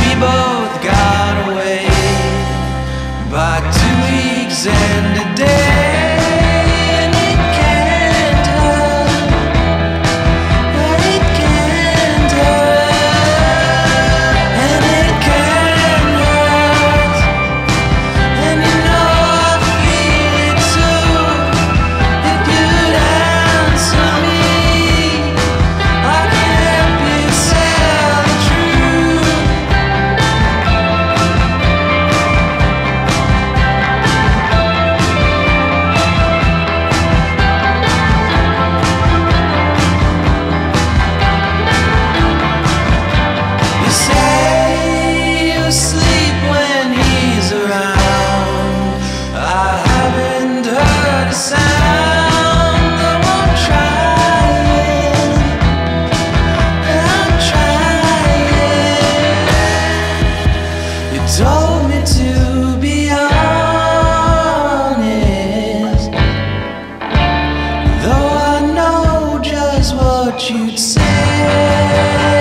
we both got away. Told me to be honest, though I know just what you'd say.